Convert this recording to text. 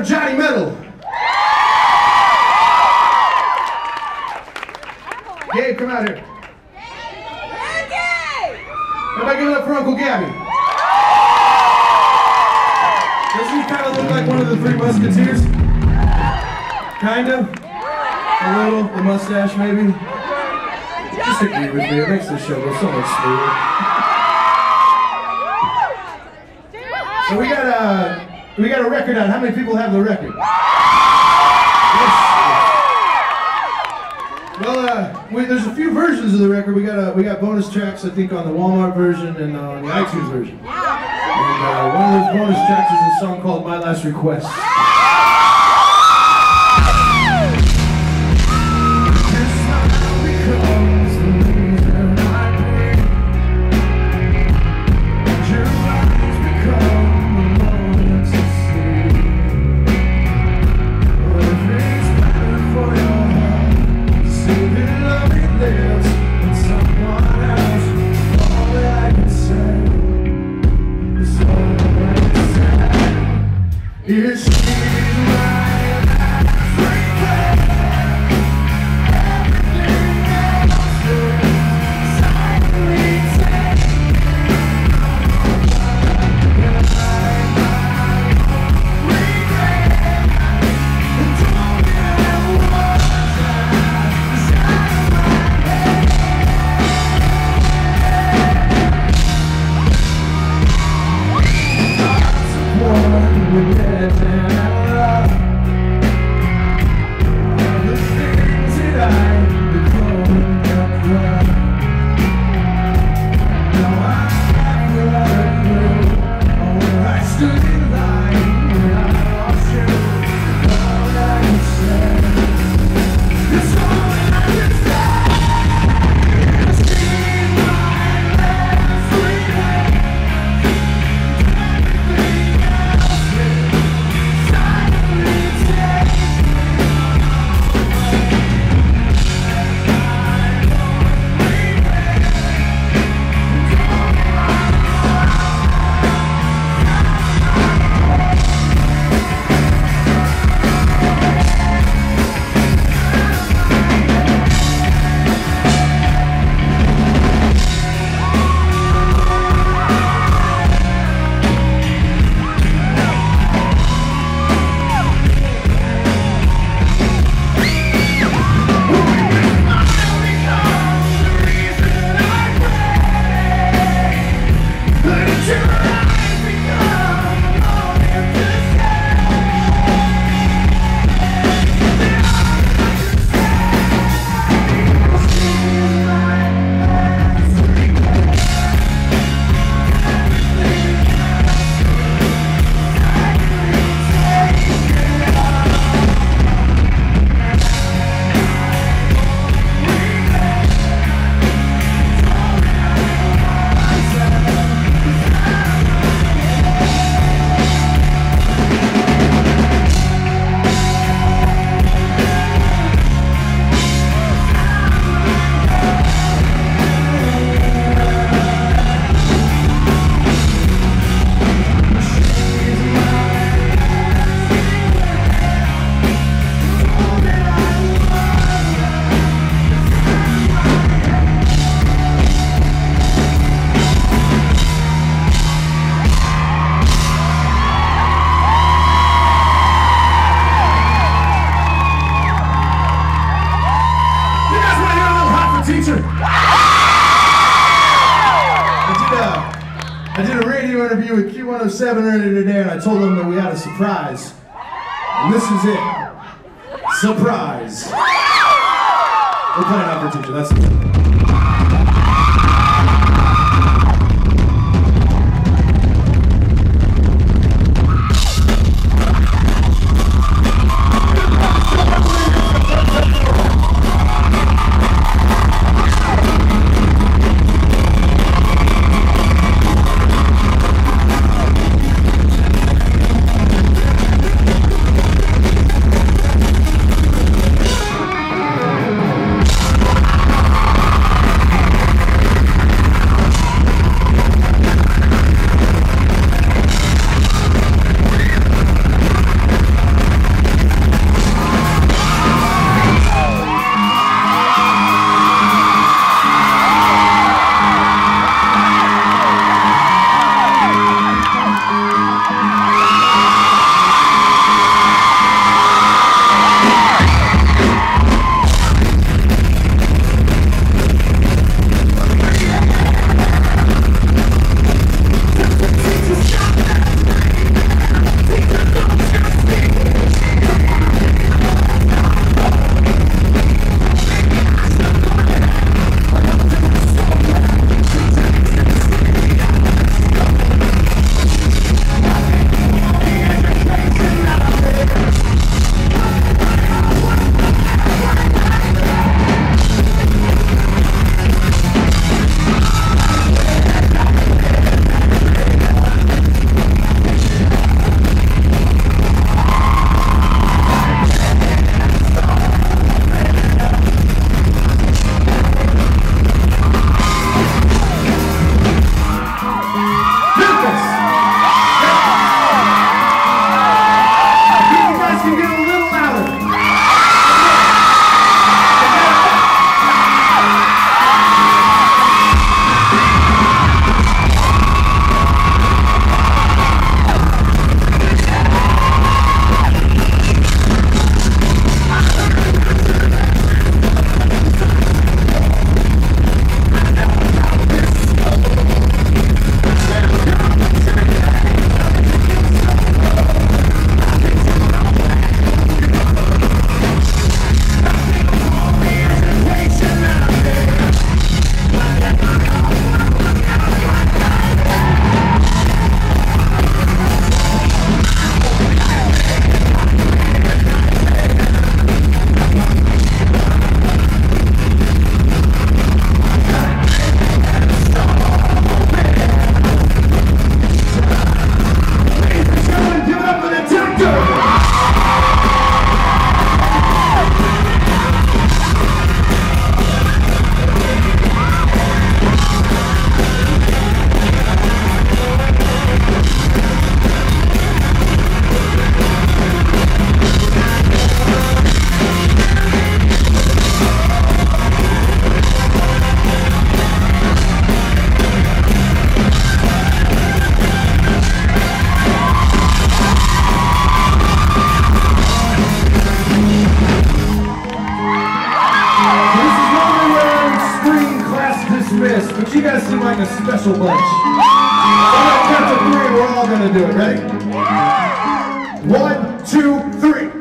for Johnny Metal. Gabe, come out here. Everybody give it up for Uncle Gabby. Does he kind of look like one of the three musketeers? Kind of? A little? The mustache, maybe? Just agree with me. It makes the show go so much smoother. So we got a we got a record out. How many people have the record? Yes. Well, uh, we, there's a few versions of the record. We got a, we got bonus tracks, I think, on the Walmart version and uh, on the iTunes version. And uh, one of those bonus tracks is a song called "My Last Request." It's I did a radio interview with Q107 earlier today, and I told them that we had a surprise. And this is it. Surprise. We're playing hot for teacher. That's it. but you guys seem like a special bunch. So on count to three, we're all gonna do it. Ready? One, two, three.